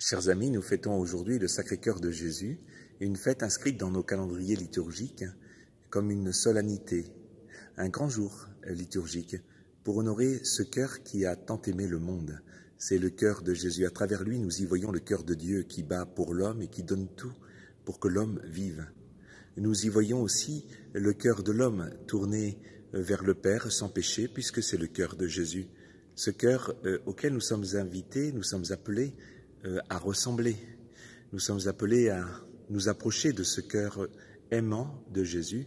Chers amis, nous fêtons aujourd'hui le Sacré-Cœur de Jésus, une fête inscrite dans nos calendriers liturgiques comme une solennité, un grand jour liturgique pour honorer ce cœur qui a tant aimé le monde. C'est le cœur de Jésus. À travers lui, nous y voyons le cœur de Dieu qui bat pour l'homme et qui donne tout pour que l'homme vive. Nous y voyons aussi le cœur de l'homme tourné vers le Père sans péché, puisque c'est le cœur de Jésus. Ce cœur euh, auquel nous sommes invités, nous sommes appelés à ressembler. Nous sommes appelés à nous approcher de ce cœur aimant de Jésus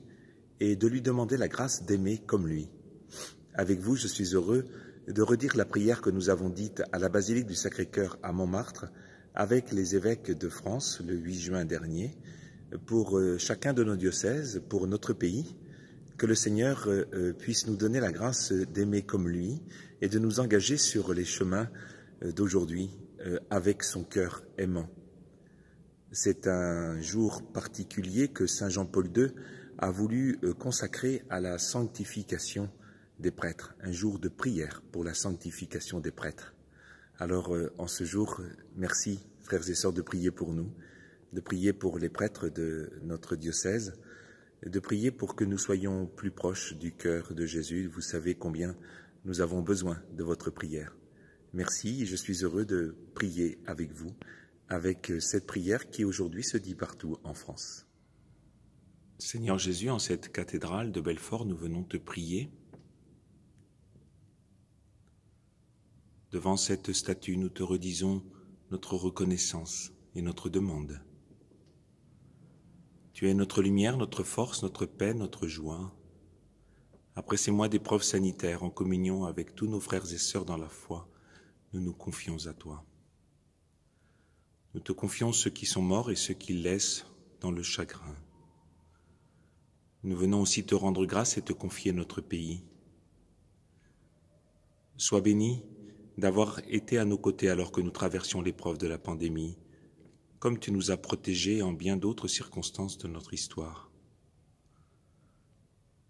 et de lui demander la grâce d'aimer comme lui. Avec vous, je suis heureux de redire la prière que nous avons dite à la basilique du Sacré-Cœur à Montmartre avec les évêques de France le 8 juin dernier pour euh, chacun de nos diocèses, pour notre pays, que le Seigneur euh, euh, puisse nous donner la grâce d'aimer comme lui et de nous engager sur les chemins d'aujourd'hui avec son cœur aimant. C'est un jour particulier que Saint Jean-Paul II a voulu consacrer à la sanctification des prêtres, un jour de prière pour la sanctification des prêtres. Alors, en ce jour, merci, frères et sœurs, de prier pour nous, de prier pour les prêtres de notre diocèse, de prier pour que nous soyons plus proches du cœur de Jésus. Vous savez combien nous avons besoin de votre prière. Merci je suis heureux de prier avec vous, avec cette prière qui aujourd'hui se dit partout en France. Seigneur Jésus, en cette cathédrale de Belfort, nous venons te prier. Devant cette statue, nous te redisons notre reconnaissance et notre demande. Tu es notre lumière, notre force, notre paix, notre joie. Après ces mois d'épreuves sanitaires, en communion avec tous nos frères et sœurs dans la foi, nous nous confions à toi. Nous te confions ceux qui sont morts et ceux qui laissent dans le chagrin. Nous venons aussi te rendre grâce et te confier notre pays. Sois béni d'avoir été à nos côtés alors que nous traversions l'épreuve de la pandémie comme tu nous as protégés en bien d'autres circonstances de notre histoire.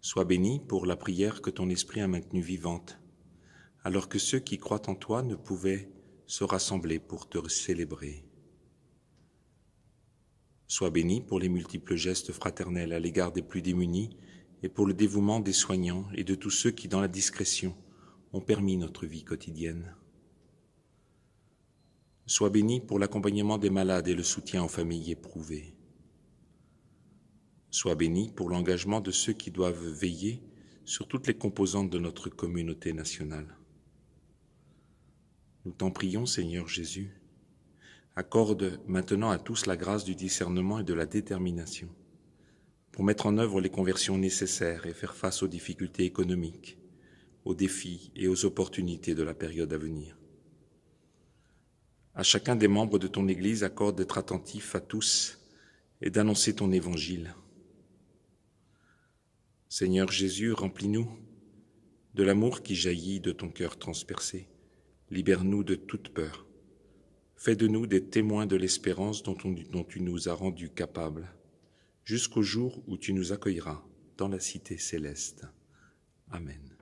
Sois béni pour la prière que ton esprit a maintenue vivante, alors que ceux qui croient en toi ne pouvaient se rassembler pour te célébrer. Sois béni pour les multiples gestes fraternels à l'égard des plus démunis et pour le dévouement des soignants et de tous ceux qui, dans la discrétion, ont permis notre vie quotidienne. Sois béni pour l'accompagnement des malades et le soutien aux familles éprouvées. Sois béni pour l'engagement de ceux qui doivent veiller sur toutes les composantes de notre communauté nationale. Nous t'en prions, Seigneur Jésus. Accorde maintenant à tous la grâce du discernement et de la détermination pour mettre en œuvre les conversions nécessaires et faire face aux difficultés économiques, aux défis et aux opportunités de la période à venir. À chacun des membres de ton Église, accorde d'être attentif à tous et d'annoncer ton évangile. Seigneur Jésus, remplis-nous de l'amour qui jaillit de ton cœur transpercé. Libère-nous de toute peur. Fais de nous des témoins de l'espérance dont, tu nous as rendus capables, jusqu'au jour où tu nous accueilleras dans la cité céleste. Amen.